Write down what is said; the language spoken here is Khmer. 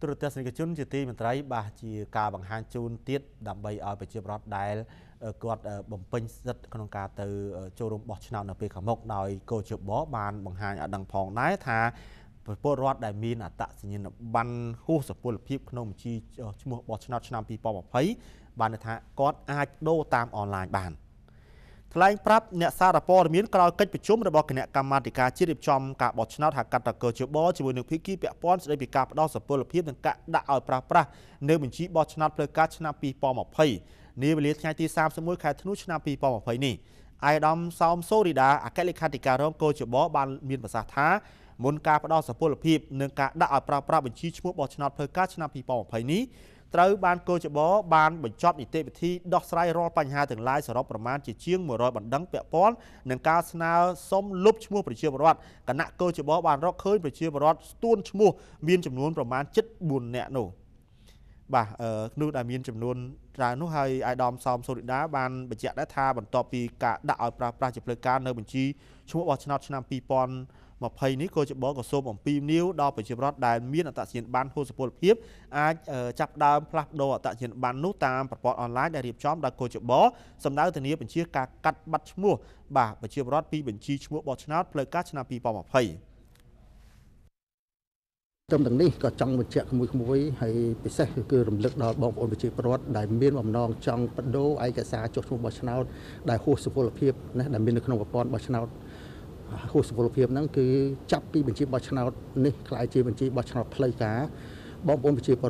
ទូរទស្សនិកជនជាទីមេត្រីបាទជាការបង្ហាញជូនទៀតដើម្បីឲ្យប្រជាពលរដ្ឋដែលគាត់បំពេញសិទ្ធិក្នុងការទៅចូលរួមបោះឆ្នោតនៅពេលខាងមុខដោយកោជបបានបង្ហាញឲ្យដឹងផងដែរថាពលរដ្ឋដែលមានអត្តសញ្ញាណប័ណ្ណហួសសុពលភាពក្នុងបញ្ជីឈ្មោះបោះឆ្នោតឆ្នាំ2020បានថាគាត់អាចដូរតាមអនឡាញបាន។ ថ្លែងប្រាប់អ្នកសារព័ត៌មានក្រោយកិច្ចប្រជុំរបស់គណៈកម្មាធិការជាតិរៀបចំការបោះឆ្នោតហៅកាត់តកជបជាមួយនឹងភាគីពាក់ព័ន្ធស្តីពីការផ្ដល់សុពលភាពនិងការដាក់ឲ្យប្រាស់ប្រាស់នៅបញ្ជីបោះឆ្នោតផ្លូវការឆ្នាំ2020នាវេលាថ្ងៃទី31ខែធ្នូឆ្នាំ2020នេះអាយដាមសោមសូរីដាអគ្គលេខាធិការរងកោជបបានមានប្រសាសន៍ថា មុនការផ្ដល់សុពលភាពនិងការដាក់ឲ្យប្រាស់ប្រាស់បញ្ជីឈ្មោះបោះឆ្នោតផ្លូវការឆ្នាំ2020នេះត្រូវបានកោចបបានបញ្ចប់នីតិវិធីដោះស្រាយរាល់បញ្ហាទាំងឡាយសរុបប្រមាណជាជាង100បណ្ដឹងពាក់ព័ន្ធនឹងការស្នើសុំលុបឈ្មោះប្រជាពលរដ្ឋគណៈកោចបបានរកឃើញប្រជាពលរដ្ឋស្ទួនឈ្មោះមានចំនួនប្រមាណ74នាក់នោះ បាទនោះដែលមានចំនួនច្រើននោះហើយអាយដាមសោមសូរិដាបានបញ្ជាក់ដែរថាបន្ទាប់ពីការដាក់ឲ្យប្រើប្រាស់ជាផ្លូវការនៅបញ្ជីឈ្មោះបោះឆ្នោតឆ្នាំ2000 20នេះក៏ច្បងក៏សូមអំពីនីវដល់ប្រជាពលរដ្ឋដែលមានអត្តសញ្ញាណប័ណ្ណហូរសុពលភាពអាចចាប់ដើមផ្លាស់ប្ដូរអត្តសញ្ញាណប័ណ្ណនោះតាមប្រព័ន្ធអនឡាញដែលរៀបចំដោយកោចបសម្ដៅធានាបញ្ជាការកាត់បាត់ឈ្មោះបាទប្រជាពលរដ្ឋពីបញ្ជីឈ្មោះបោះឆ្នោតផ្លូវការឆ្នាំ2020 ត្រឹមទាំងនេះក៏ចង់បញ្ជាក់មួយមួយហើយពិសេសគឺរំលឹកដល់បងប្អូនប្រជាពលរដ្ឋដែលមានបំណងចង់បដូរឯកសារចុះឈ្មោះបោះឆ្នោតដែលហួសសុពលភាពណាដែលមាននៅក្នុងប្រព័ន្ធបោះឆ្នោតហួសសុពលភាពហ្នឹងគឺចាប់ពីបញ្ជីបោះឆ្នោតនេះខ្លាយជាបញ្ជីបោះឆ្នោតផ្លូវការបងប្អូនប្រជាពល